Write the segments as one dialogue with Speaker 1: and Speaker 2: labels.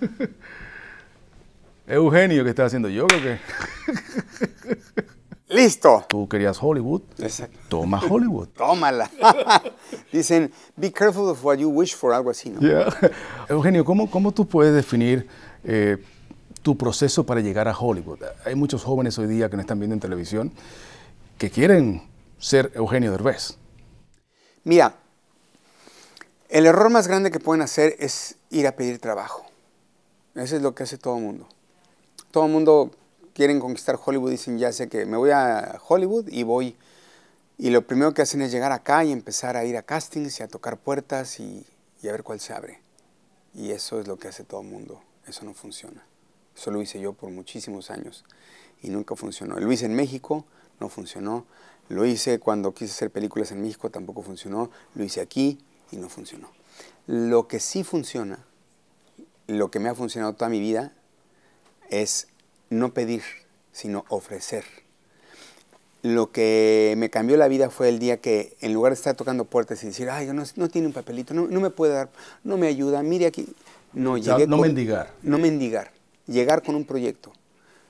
Speaker 1: Eugenio, ¿qué estás haciendo yo? Creo que
Speaker 2: ¡Listo!
Speaker 1: tú querías Hollywood.
Speaker 2: Exacto.
Speaker 1: Toma Hollywood.
Speaker 2: Tómala. Dicen, be careful of what you wish for, algo así, ¿no?
Speaker 1: Yeah. Eugenio, ¿cómo, ¿cómo tú puedes definir eh, tu proceso para llegar a Hollywood? Hay muchos jóvenes hoy día que nos están viendo en televisión que quieren ser Eugenio Derbez.
Speaker 2: Mira, el error más grande que pueden hacer es ir a pedir trabajo. Eso es lo que hace todo el mundo. Todo el mundo quieren conquistar Hollywood, dicen, ya sé que me voy a Hollywood y voy. Y lo primero que hacen es llegar acá y empezar a ir a castings y a tocar puertas y, y a ver cuál se abre. Y eso es lo que hace todo el mundo. Eso no funciona. Eso lo hice yo por muchísimos años y nunca funcionó. Lo hice en México, no funcionó. Lo hice cuando quise hacer películas en México, tampoco funcionó. Lo hice aquí y no funcionó. Lo que sí funciona, lo que me ha funcionado toda mi vida, es no pedir, sino ofrecer. Lo que me cambió la vida fue el día que, en lugar de estar tocando puertas y decir, ay, no, no tiene un papelito, no, no me puede dar, no me ayuda, mire aquí. No, llegué
Speaker 1: no
Speaker 2: con-
Speaker 1: mendigar.
Speaker 2: No mendigar, llegar con un proyecto.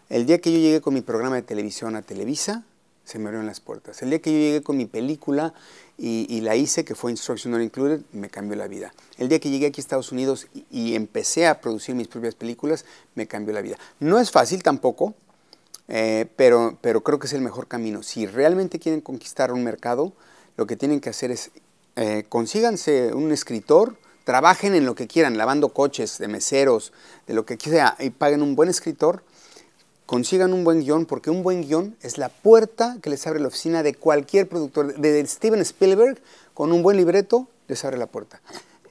Speaker 2: El día que yo llegué con mi programa de televisión a Televisa, se me abrieron las puertas. El día que yo llegué con mi película y, y la hice, que fue Instruction Not Included, me cambió la vida. El día que llegué aquí a Estados Unidos y, y empecé a producir mis propias películas, me cambió la vida. No es fácil tampoco, eh, pero, pero creo que es el mejor camino. Si realmente quieren conquistar un mercado, lo que tienen que hacer es eh, consíganse un escritor, trabajen en lo que quieran, lavando coches, de meseros, de lo que sea, y paguen un buen escritor, consigan un buen guion, porque un buen guion es la puerta que les abre la oficina de cualquier productor, de Steven Spielberg, con un buen libreto, les abre la puerta.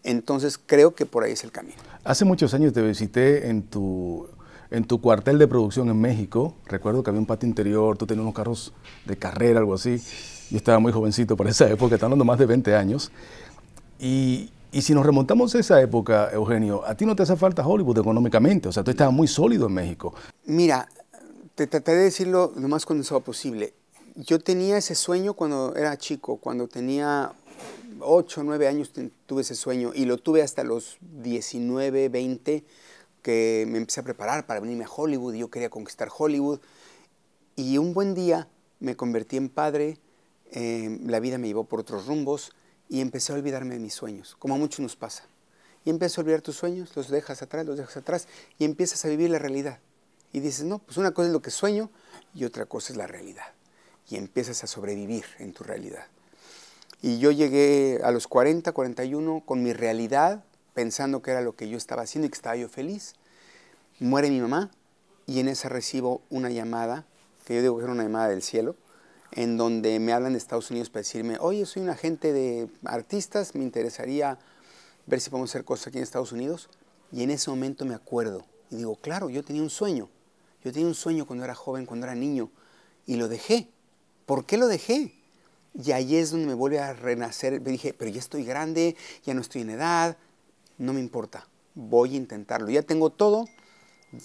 Speaker 2: Entonces creo que por ahí es el camino.
Speaker 1: Hace muchos años te visité en tu, en tu cuartel de producción en México. Recuerdo que había un patio interior, tú tenías unos carros de carrera, algo así. Yo estaba muy jovencito para esa época, estaba hablando más de 20 años. Y, y si nos remontamos a esa época, Eugenio, a ti no te hace falta Hollywood económicamente, o sea, tú estabas muy sólido en México.
Speaker 2: Mira, te trataré de decirlo lo más condensado posible. Yo tenía ese sueño cuando era chico, cuando tenía 8 o 9 años tuve ese sueño y lo tuve hasta los 19, 20, que me empecé a preparar para venirme a Hollywood y yo quería conquistar Hollywood. Y un buen día me convertí en padre, eh, la vida me llevó por otros rumbos y empecé a olvidarme de mis sueños, como a muchos nos pasa. Y empiezas a olvidar tus sueños, los dejas atrás, los dejas atrás y empiezas a vivir la realidad. Y dices, no, pues una cosa es lo que sueño y otra cosa es la realidad. Y empiezas a sobrevivir en tu realidad. Y yo llegué a los 40, 41 con mi realidad, pensando que era lo que yo estaba haciendo y que estaba yo feliz. Muere mi mamá y en esa recibo una llamada, que yo digo que era una llamada del cielo, en donde me hablan de Estados Unidos para decirme, oye, soy un agente de artistas, me interesaría ver si podemos hacer cosas aquí en Estados Unidos. Y en ese momento me acuerdo y digo, claro, yo tenía un sueño. Yo tenía un sueño cuando era joven, cuando era niño, y lo dejé. ¿Por qué lo dejé? Y ahí es donde me vuelve a renacer. Me dije, pero ya estoy grande, ya no estoy en edad, no me importa, voy a intentarlo. Ya tengo todo,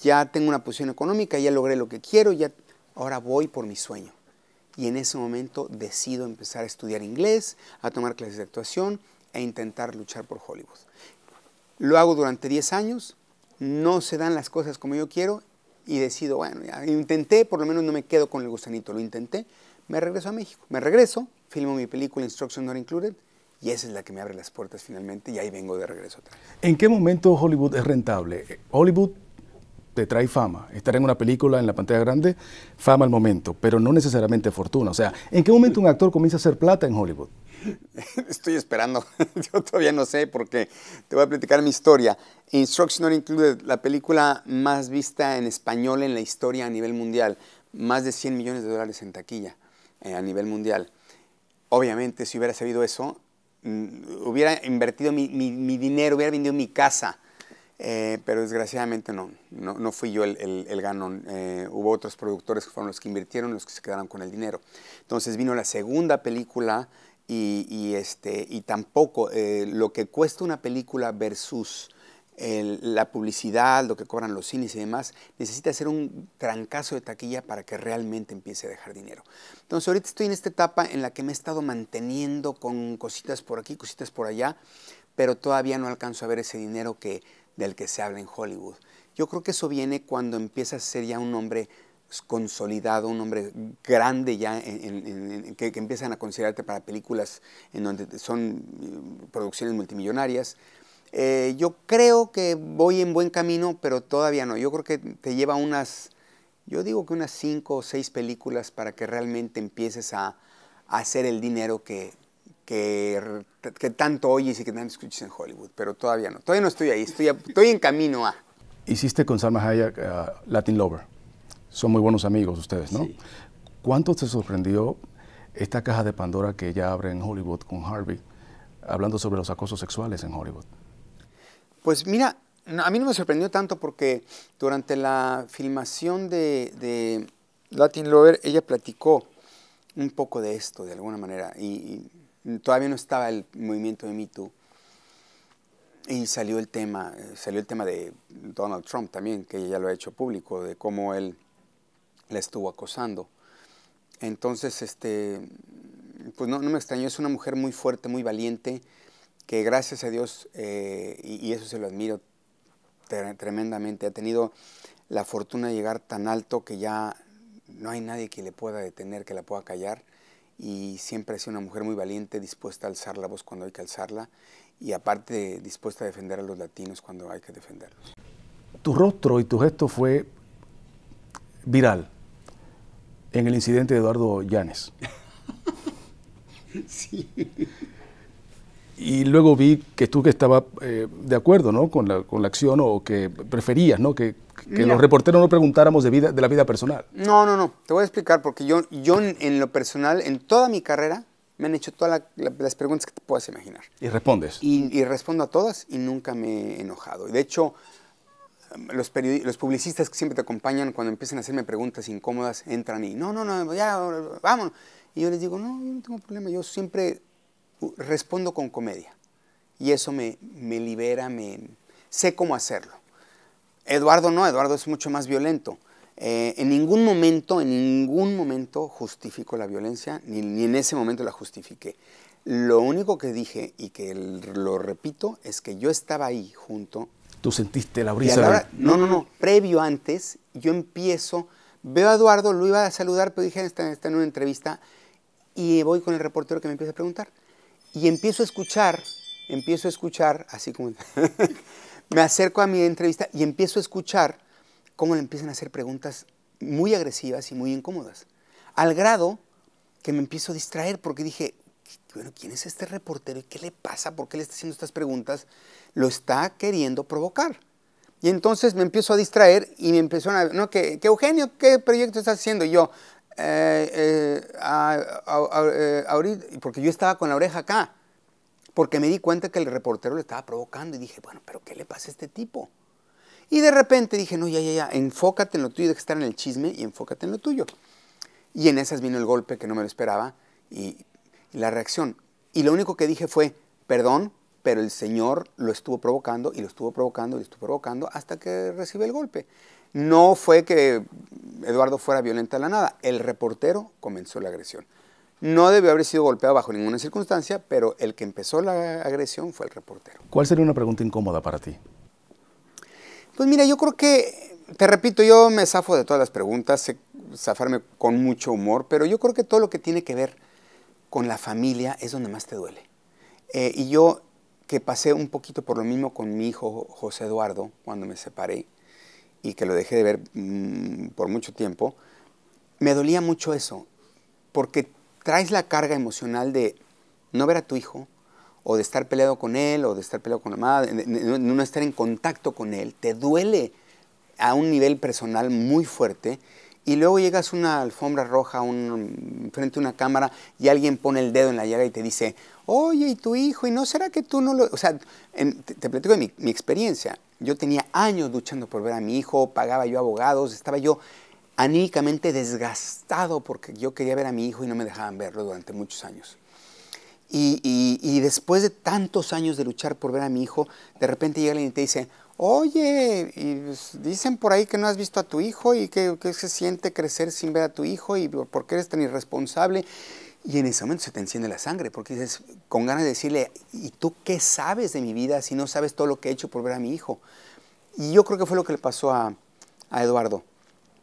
Speaker 2: ya tengo una posición económica, ya logré lo que quiero, ya ahora voy por mi sueño. Y en ese momento decido empezar a estudiar inglés, a tomar clases de actuación e intentar luchar por Hollywood. Lo hago durante 10 años, no se dan las cosas como yo quiero y decido, bueno, ya intenté, por lo menos no me quedo con el gusanito, lo intenté, me regreso a México. Me regreso, filmo mi película Instruction Not Included y esa es la que me abre las puertas finalmente y ahí vengo de regreso vez.
Speaker 1: ¿En qué momento Hollywood es rentable? Hollywood te trae fama. Estar en una película en la pantalla grande, fama al momento, pero no necesariamente fortuna. O sea, ¿en qué momento un actor comienza a hacer plata en Hollywood?
Speaker 2: Estoy esperando, yo todavía no sé porque te voy a platicar mi historia. Instruction Not Included, la película más vista en español en la historia a nivel mundial, más de 100 millones de dólares en taquilla eh, a nivel mundial. Obviamente, si hubiera sabido eso, mm, hubiera invertido mi, mi- mi dinero, hubiera vendido mi casa, eh, pero desgraciadamente no, no, no fui yo el, el- el ganón. Eh, hubo otros productores que fueron los que invirtieron, los que se quedaron con el dinero. Entonces vino la segunda película y, y, este, y tampoco eh, lo que cuesta una película versus el- la publicidad, lo que cobran los cines y demás, necesita hacer un trancazo de taquilla para que realmente empiece a dejar dinero. Entonces ahorita estoy en esta etapa en la que me he estado manteniendo con cositas por aquí, cositas por allá, pero todavía no alcanzo a ver ese dinero que del que se habla en Hollywood. Yo creo que eso viene cuando empiezas a ser ya un hombre consolidado, un hombre grande ya, que, empiezan a considerarte para películas en donde son eh, producciones multimillonarias. Eh, yo creo que voy en buen camino, pero todavía no. Yo creo que te lleva unas, yo digo que unas cinco o seis películas para que realmente empieces a, hacer el dinero que, que, tanto oyes y que tanto escuches en Hollywood, pero todavía no. Todavía no estoy ahí, estoy, estoy en camino a.
Speaker 1: Hiciste con Salma Hayek uh, Latin Lover son muy buenos amigos ustedes, ¿no? ¿Cuánto te sorprendió esta caja de Pandora que ella abre en Hollywood con Harvey, hablando sobre los acosos sexuales en Hollywood?
Speaker 2: Pues mira, a mí no me sorprendió tanto porque durante la filmación de, Latin Lover ella platicó un poco de esto de alguna manera y, todavía no estaba el movimiento de Me Too. Y salió el tema, salió el tema de Donald Trump también, que ella ya lo ha hecho público, de cómo él la estuvo acosando. Entonces, este, pues no, me extrañó, es una mujer muy fuerte, muy valiente, que gracias a Dios, eh, y, eso se lo admiro tremendamente, ha tenido la fortuna de llegar tan alto que ya no hay nadie que le pueda detener, que la pueda callar, y siempre ha sido una mujer muy valiente, dispuesta a alzar la voz cuando hay que alzarla, y aparte dispuesta a defender a los latinos cuando hay que defenderlos.
Speaker 1: Tu rostro y tu gesto fue viral en el incidente de Eduardo Llanes. sí. Y luego vi que tú que estabas eh, de acuerdo ¿no? con, la, con la acción o que preferías ¿no? que, que los reporteros no preguntáramos de, vida, de la vida personal.
Speaker 2: No, no, no. Te voy a explicar porque yo, yo en lo personal, en toda mi carrera, me han hecho todas las preguntas que te puedas imaginar.
Speaker 1: ¿Y respondes?
Speaker 2: Y, y, respondo a todas y nunca me he enojado. De hecho, los, los publicistas que siempre te acompañan cuando empiezan a hacerme preguntas incómodas, entran y, no, no, no, ya, vamos. Y yo les digo, no, yo no tengo problema, yo siempre respondo con comedia. Y eso me, me libera, me, sé cómo hacerlo. Eduardo no, Eduardo es mucho más violento. Eh, en ningún momento, en ningún momento justifico la violencia, ni, ni, en ese momento la justifiqué. Lo único que dije y que lo repito es que yo estaba ahí junto
Speaker 1: ¿Tú sentiste la brisa?
Speaker 2: no, no, no. Previo antes, yo empiezo, veo a Eduardo, lo iba a saludar, pero dije, está, está en una entrevista, y voy con el reportero que me empieza a preguntar. Y empiezo a escuchar, empiezo a escuchar, así como... me acerco a mi entrevista y empiezo a escuchar cómo le empiezan a hacer preguntas muy agresivas y muy incómodas. Al grado que me empiezo a distraer porque dije, bueno, ¿quién es este reportero y qué le pasa? ¿Por qué le está haciendo estas preguntas? Lo está queriendo provocar. Y entonces me empiezo a distraer y me empezó a... No, que, Eugenio, ¿qué proyecto estás haciendo? Y yo, eh, eh, eh, ahorita, porque yo estaba con la oreja acá, porque me di cuenta que el reportero le estaba provocando y dije, bueno, pero ¿qué le pasa a este tipo? Y de repente dije, no, ya, ya, ya, enfócate en lo tuyo, de que estar en el chisme y enfócate en lo tuyo. Y en esas vino el golpe que no me lo esperaba y la reacción. Y lo único que dije fue, perdón, pero el Señor lo estuvo provocando y lo estuvo provocando y lo estuvo provocando hasta que recibe el golpe. No fue que Eduardo fuera violenta a la nada, el reportero comenzó la agresión. No debió haber sido golpeado bajo ninguna circunstancia, pero el que empezó la agresión fue el reportero.
Speaker 1: ¿Cuál sería una pregunta incómoda para ti?
Speaker 2: Pues mira, yo creo que, te repito, yo me zafo de todas las preguntas, sé zafarme con mucho humor, pero yo creo que todo lo que tiene que ver con la familia es donde más te duele. Eh, y yo que pasé un poquito por lo mismo con mi hijo José Eduardo cuando me separé y que lo dejé de ver mm, por mucho tiempo, me dolía mucho eso, porque traes la carga emocional de no ver a tu hijo, o de estar peleado con él, o de estar peleado con la madre, de, no estar en contacto con él, te duele a un nivel personal muy fuerte y luego llegas a una alfombra roja, frente a una cámara, y alguien pone el dedo en la llaga y te dice, oye, ¿y tu hijo? ¿Y no será que tú no lo...? O sea, te, platico de mi, experiencia. Yo tenía años luchando por ver a mi hijo, pagaba yo abogados, estaba yo anímicamente desgastado porque yo quería ver a mi hijo y no me dejaban verlo durante muchos años. Y, y, y después de tantos años de luchar por ver a mi hijo, de repente llega alguien y te dice, Oye, y pues, dicen por ahí que no has visto a tu hijo y que, se siente crecer sin ver a tu hijo y por qué eres tan irresponsable. Y en ese momento se te enciende la sangre, porque dices, con ganas de decirle, ¿y tú qué sabes de mi vida si no sabes todo lo que he hecho por ver a mi hijo? Y yo creo que fue lo que le pasó a, Eduardo.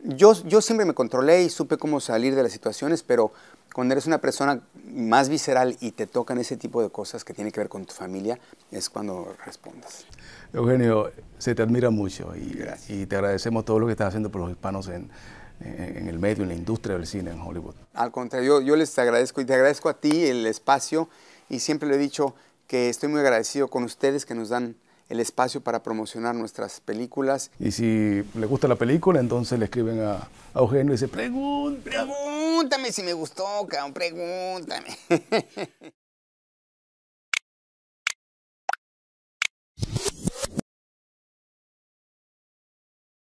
Speaker 2: Yo, yo siempre me controlé y supe cómo salir de las situaciones, pero cuando eres una persona más visceral y te tocan ese tipo de cosas que tienen que ver con tu familia, es cuando respondes.
Speaker 1: Eugenio, se te admira mucho y, y te agradecemos todo lo que estás haciendo por los hispanos en, en, el medio, en la industria del cine en Hollywood.
Speaker 2: Al contrario, yo, yo les agradezco y te agradezco a ti el espacio y siempre le he dicho que estoy muy agradecido con ustedes que nos dan el espacio para promocionar nuestras películas.
Speaker 1: Y si le gusta la película, entonces le escriben a, a Eugenio y dice,
Speaker 2: pregúntame. Pregúntame si me gustó, cabrón, pregúntame.